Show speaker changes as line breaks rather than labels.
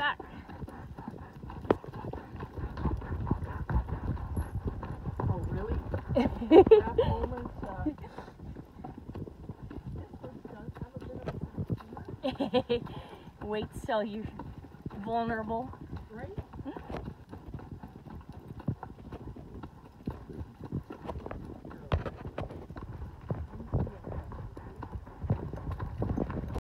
back.
Oh, really? that moment, uh,
Wait till you're vulnerable.
right?